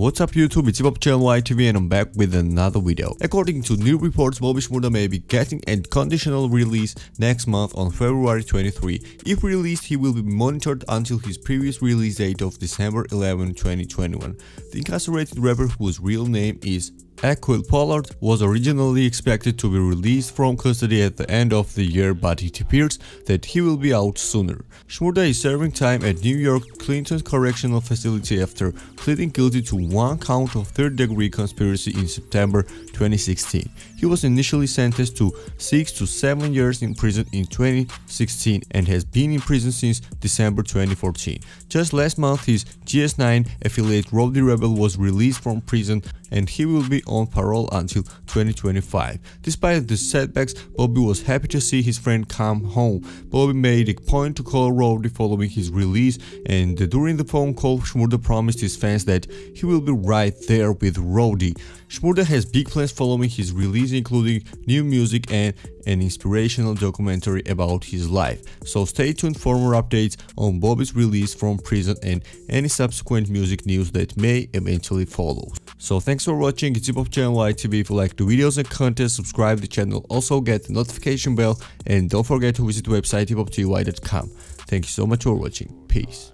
What's up YouTube, it's WHY TV and I'm back with another video. According to new reports, Bobby Shmurda may be getting a conditional release next month on February 23. If released, he will be monitored until his previous release date of December 11, 2021. The incarcerated rapper whose real name is Ackquille Pollard was originally expected to be released from custody at the end of the year but it appears that he will be out sooner. Shmurda is serving time at New York Clinton Correctional Facility after pleading guilty to one count of third-degree conspiracy in September 2016. He was initially sentenced to 6 to 7 years in prison in 2016 and has been in prison since December 2014. Just last month his GS9 affiliate Rowdy Rebel was released from prison and he will be on parole until 2025. Despite the setbacks, Bobby was happy to see his friend come home. Bobby made a point to call Rowdy following his release and during the phone call Shmurda promised his fans that he will be right there with Rowdy. Shmurda has big plans following his release including new music and an inspirational documentary about his life. So stay tuned for more updates on Bobby's release from prison and any subsequent music news that may eventually follow. So thanks for watching, it's Hip Channel WHY TV. If you like the videos and content, subscribe the channel, also get the notification bell and don't forget to visit the website hiphopty.com. Thank you so much for watching, peace.